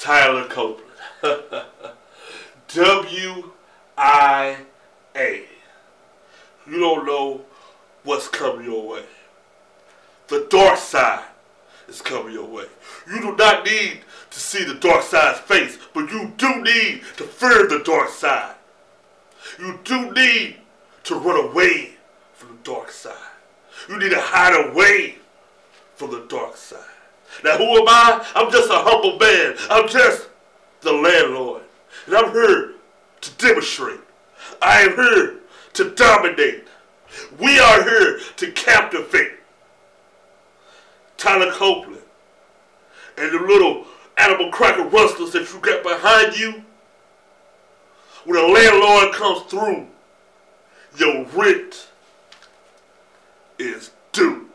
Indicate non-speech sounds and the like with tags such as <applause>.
Tyler Copeland. <laughs> W I A. You don't know what's coming your way. The dark side is coming your way. You do not need to see the dark side's face, but you do need to fear the dark side. You do need to run away from the dark side. You need to hide away from the dark side. Now, who am I? I'm just a humble man. I'm just the landlord. And I'm here to demonstrate. I am here to dominate. We are here to captivate. Tyler Copeland and the little animal cracker rustlers that you got behind you. When a landlord comes through, your rent is due.